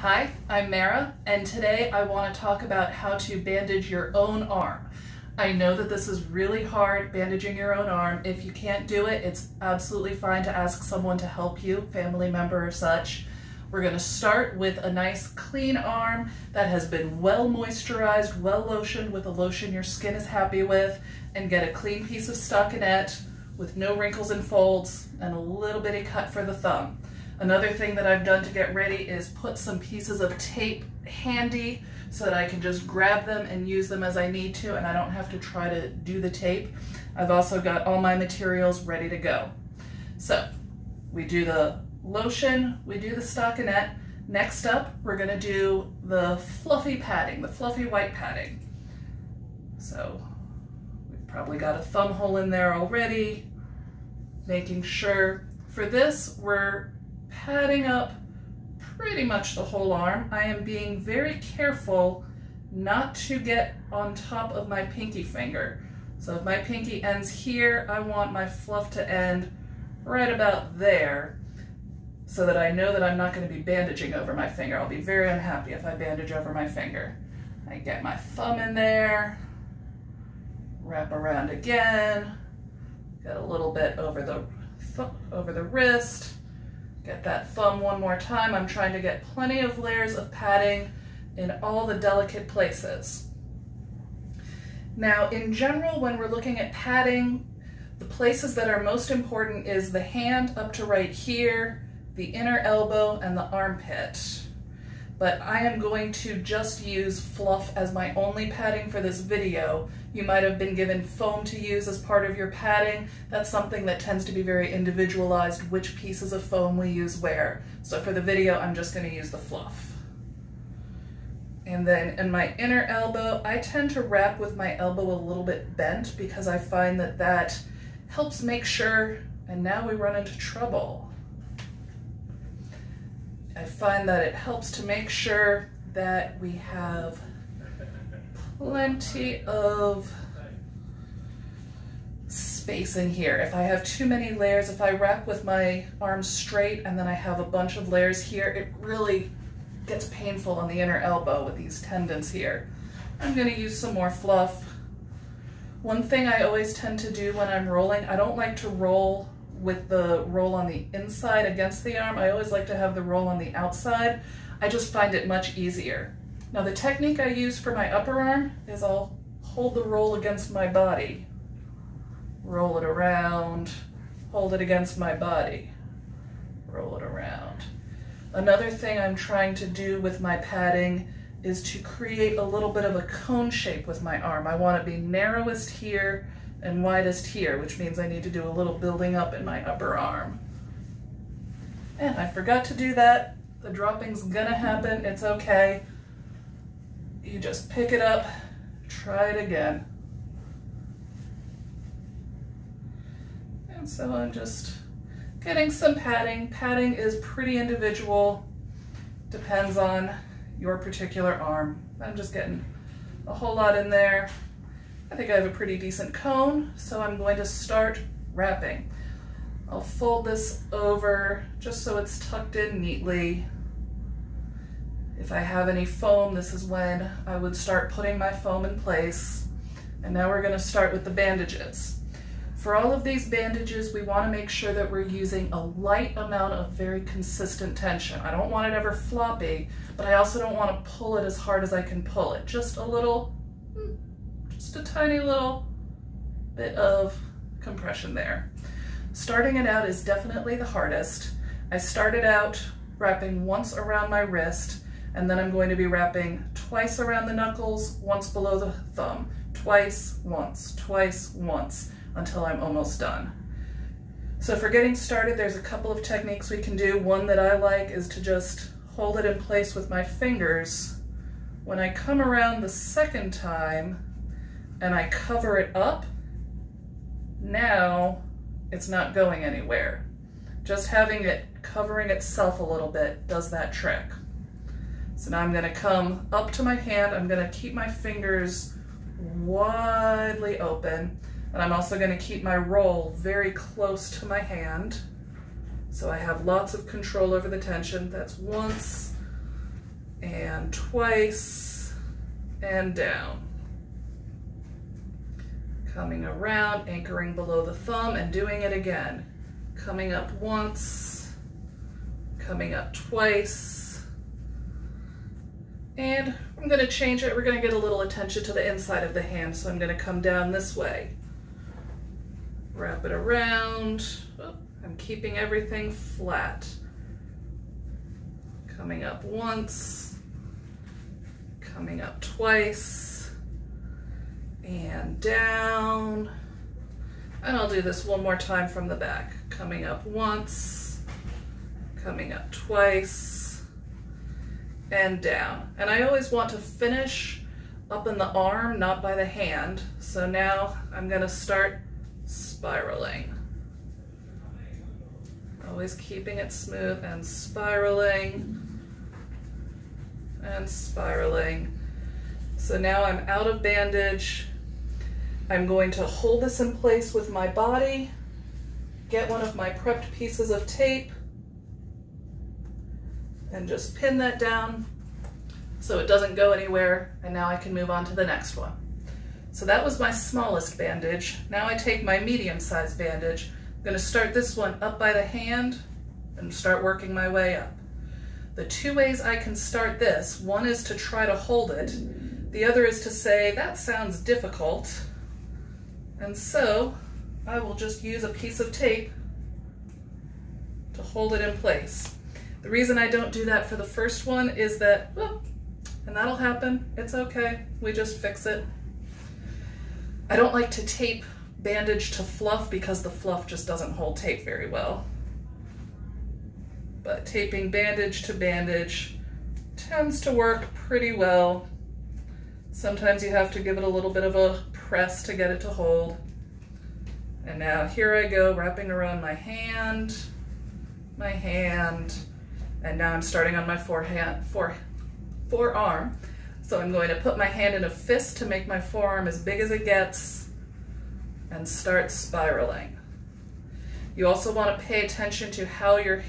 Hi, I'm Mara, and today I want to talk about how to bandage your own arm. I know that this is really hard, bandaging your own arm. If you can't do it, it's absolutely fine to ask someone to help you, family member or such. We're going to start with a nice clean arm that has been well moisturized, well lotioned with a lotion your skin is happy with, and get a clean piece of stockinette with no wrinkles and folds and a little bitty cut for the thumb. Another thing that I've done to get ready is put some pieces of tape handy so that I can just grab them and use them as I need to and I don't have to try to do the tape. I've also got all my materials ready to go. So we do the lotion, we do the stockinette. Next up, we're gonna do the fluffy padding, the fluffy white padding. So we've probably got a thumb hole in there already, making sure for this, we're padding up pretty much the whole arm. I am being very careful not to get on top of my pinky finger. So if my pinky ends here, I want my fluff to end right about there so that I know that I'm not going to be bandaging over my finger. I'll be very unhappy if I bandage over my finger. I get my thumb in there, wrap around again, get a little bit over the over the wrist, Get that thumb one more time. I'm trying to get plenty of layers of padding in all the delicate places. Now, in general, when we're looking at padding, the places that are most important is the hand up to right here, the inner elbow, and the armpit but I am going to just use fluff as my only padding for this video. You might have been given foam to use as part of your padding. That's something that tends to be very individualized, which pieces of foam we use where. So for the video, I'm just gonna use the fluff. And then in my inner elbow, I tend to wrap with my elbow a little bit bent because I find that that helps make sure, and now we run into trouble. I find that it helps to make sure that we have plenty of space in here. If I have too many layers, if I wrap with my arms straight and then I have a bunch of layers here, it really gets painful on the inner elbow with these tendons here. I'm gonna use some more fluff. One thing I always tend to do when I'm rolling, I don't like to roll with the roll on the inside against the arm. I always like to have the roll on the outside. I just find it much easier. Now the technique I use for my upper arm is I'll hold the roll against my body, roll it around, hold it against my body, roll it around. Another thing I'm trying to do with my padding is to create a little bit of a cone shape with my arm. I want to be narrowest here and widest here, which means I need to do a little building up in my upper arm. And I forgot to do that. The dropping's gonna happen, it's okay. You just pick it up, try it again. And so I'm just getting some padding. Padding is pretty individual, depends on your particular arm. I'm just getting a whole lot in there. I think I have a pretty decent cone, so I'm going to start wrapping. I'll fold this over just so it's tucked in neatly. If I have any foam, this is when I would start putting my foam in place. And now we're gonna start with the bandages. For all of these bandages, we wanna make sure that we're using a light amount of very consistent tension. I don't want it ever floppy, but I also don't wanna pull it as hard as I can pull it. Just a little hmm, just a tiny little bit of compression there. Starting it out is definitely the hardest. I started out wrapping once around my wrist, and then I'm going to be wrapping twice around the knuckles, once below the thumb, twice, once, twice, once, until I'm almost done. So for getting started, there's a couple of techniques we can do. One that I like is to just hold it in place with my fingers. When I come around the second time, and I cover it up, now it's not going anywhere. Just having it covering itself a little bit does that trick. So now I'm gonna come up to my hand, I'm gonna keep my fingers widely open, and I'm also gonna keep my roll very close to my hand. So I have lots of control over the tension. That's once, and twice and down. Coming around, anchoring below the thumb and doing it again. Coming up once, coming up twice. And I'm gonna change it. We're gonna get a little attention to the inside of the hand. So I'm gonna come down this way. Wrap it around. Oh, I'm keeping everything flat. Coming up once, coming up twice, and down. And I'll do this one more time from the back. Coming up once, coming up twice, and down. And I always want to finish up in the arm, not by the hand. So now I'm gonna start spiraling. Always keeping it smooth and spiraling and spiraling. So now I'm out of bandage. I'm going to hold this in place with my body, get one of my prepped pieces of tape, and just pin that down so it doesn't go anywhere. And now I can move on to the next one. So that was my smallest bandage. Now I take my medium-sized bandage. I'm gonna start this one up by the hand and start working my way up. The two ways I can start this, one is to try to hold it. The other is to say, that sounds difficult. And so I will just use a piece of tape to hold it in place. The reason I don't do that for the first one is that, and that'll happen, it's okay, we just fix it. I don't like to tape bandage to fluff because the fluff just doesn't hold tape very well but taping bandage to bandage tends to work pretty well. Sometimes you have to give it a little bit of a press to get it to hold. And now here I go, wrapping around my hand, my hand, and now I'm starting on my forehand, fore, forearm. So I'm going to put my hand in a fist to make my forearm as big as it gets and start spiraling. You also want to pay attention to how your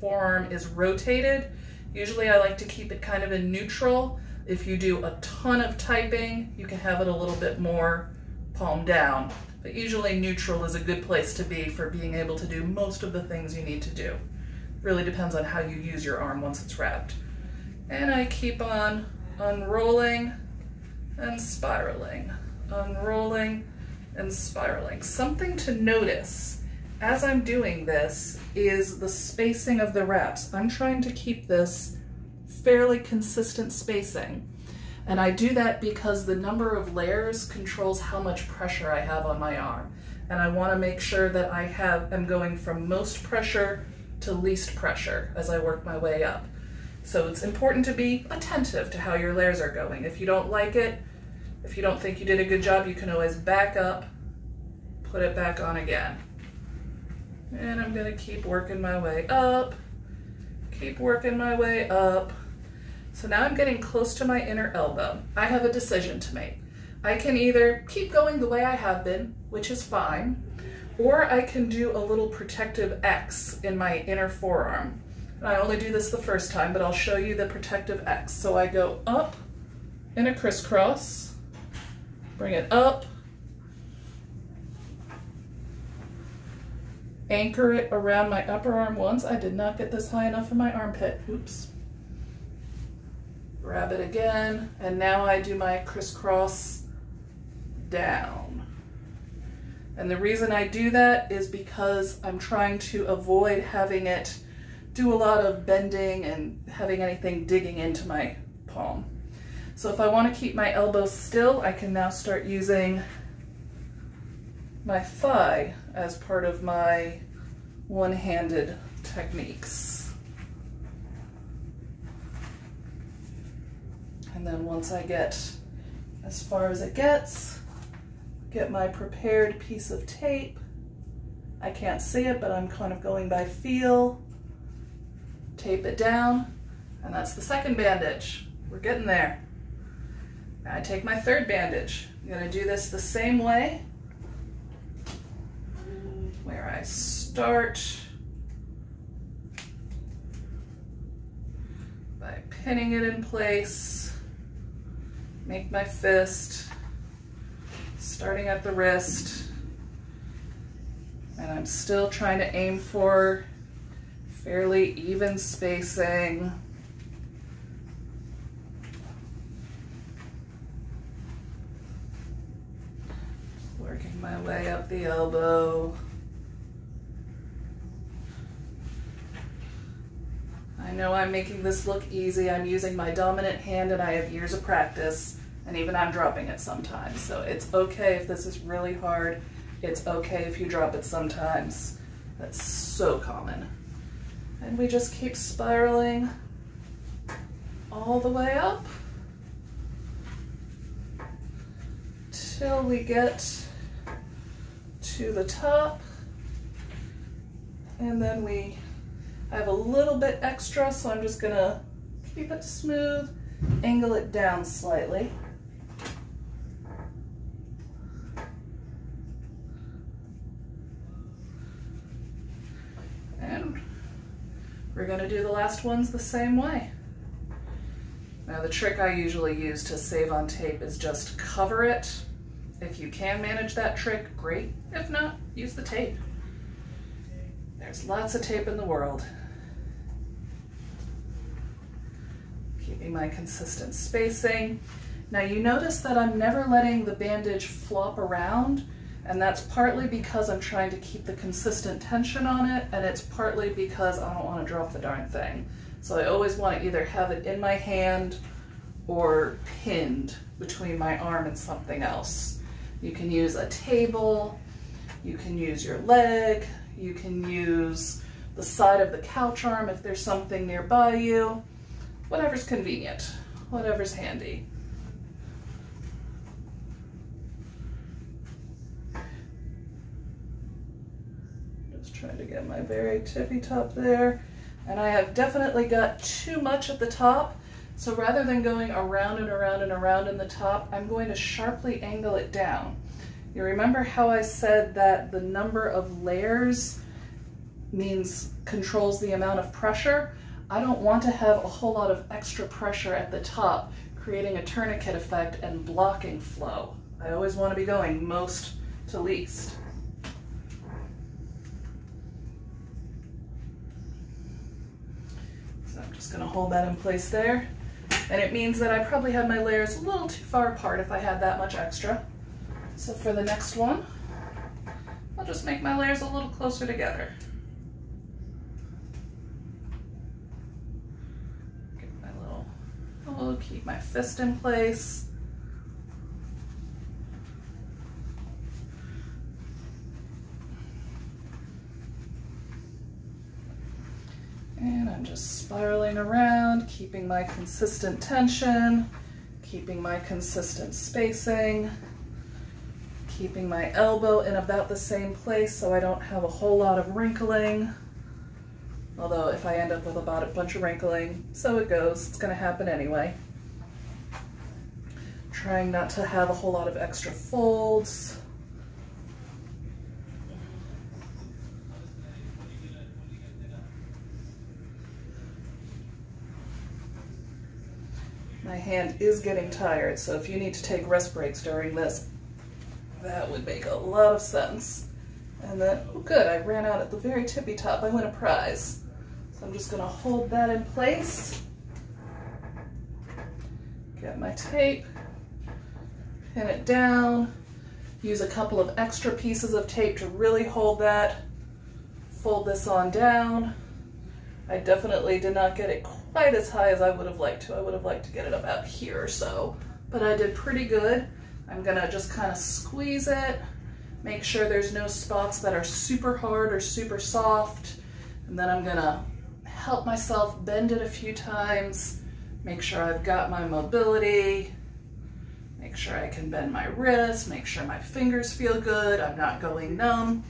forearm is rotated. Usually I like to keep it kind of in neutral. If you do a ton of typing, you can have it a little bit more palm down. But usually neutral is a good place to be for being able to do most of the things you need to do. Really depends on how you use your arm once it's wrapped. And I keep on unrolling and spiraling, unrolling and spiraling. Something to notice as I'm doing this is the spacing of the wraps. I'm trying to keep this fairly consistent spacing. And I do that because the number of layers controls how much pressure I have on my arm. And I wanna make sure that I have, am going from most pressure to least pressure as I work my way up. So it's important to be attentive to how your layers are going. If you don't like it, if you don't think you did a good job, you can always back up, put it back on again. And I'm gonna keep working my way up, keep working my way up. So now I'm getting close to my inner elbow. I have a decision to make. I can either keep going the way I have been, which is fine, or I can do a little protective X in my inner forearm. I only do this the first time, but I'll show you the protective X. So I go up in a crisscross, bring it up, anchor it around my upper arm once. I did not get this high enough in my armpit. Oops. Grab it again, and now I do my crisscross down. And the reason I do that is because I'm trying to avoid having it do a lot of bending and having anything digging into my palm. So if I want to keep my elbow still, I can now start using my thigh as part of my one-handed techniques. And then once I get as far as it gets, get my prepared piece of tape. I can't see it, but I'm kind of going by feel. Tape it down, and that's the second bandage. We're getting there. Now I take my third bandage. I'm gonna do this the same way where I start by pinning it in place. Make my fist, starting at the wrist. And I'm still trying to aim for fairly even spacing. Working my way up the elbow. I know I'm making this look easy. I'm using my dominant hand and I have years of practice and even I'm dropping it sometimes. So it's okay if this is really hard. It's okay if you drop it sometimes. That's so common. And we just keep spiraling all the way up till we get to the top. And then we I have a little bit extra, so I'm just gonna keep it smooth, angle it down slightly. And we're gonna do the last ones the same way. Now the trick I usually use to save on tape is just cover it. If you can manage that trick, great. If not, use the tape. There's lots of tape in the world. Keeping my consistent spacing. Now you notice that I'm never letting the bandage flop around and that's partly because I'm trying to keep the consistent tension on it and it's partly because I don't want to drop the darn thing. So I always want to either have it in my hand or pinned between my arm and something else. You can use a table, you can use your leg, you can use the side of the couch arm if there's something nearby you. Whatever's convenient, whatever's handy. Just trying to get my very tippy top there. And I have definitely got too much at the top. So rather than going around and around and around in the top, I'm going to sharply angle it down. You remember how I said that the number of layers means controls the amount of pressure? I don't want to have a whole lot of extra pressure at the top, creating a tourniquet effect and blocking flow. I always want to be going most to least. So I'm just to hold that in place there. And it means that I probably had my layers a little too far apart if I had that much extra. So for the next one, I'll just make my layers a little closer together. Get my little, oh, keep my fist in place. And I'm just spiraling around, keeping my consistent tension, keeping my consistent spacing keeping my elbow in about the same place so I don't have a whole lot of wrinkling. Although if I end up with about a bunch of wrinkling, so it goes, it's gonna happen anyway. Trying not to have a whole lot of extra folds. My hand is getting tired, so if you need to take rest breaks during this, that would make a lot of sense. And then, oh good, I ran out at the very tippy top. I win a prize. So I'm just gonna hold that in place. Get my tape, pin it down, use a couple of extra pieces of tape to really hold that. Fold this on down. I definitely did not get it quite as high as I would have liked to. I would have liked to get it about here or so, but I did pretty good. I'm gonna just kind of squeeze it, make sure there's no spots that are super hard or super soft, and then I'm gonna help myself bend it a few times, make sure I've got my mobility, make sure I can bend my wrist, make sure my fingers feel good, I'm not going numb.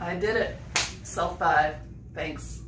I did it. Self five. Thanks.